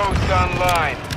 Ghost online.